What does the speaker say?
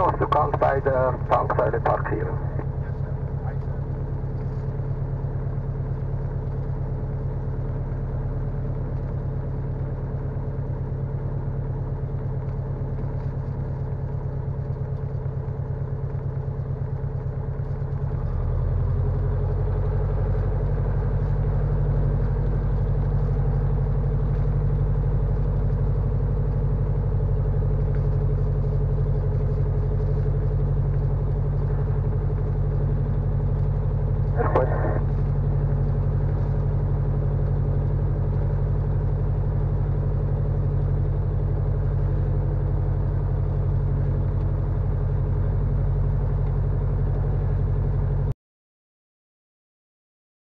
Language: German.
und du kannst bei der Tanksäule parkieren.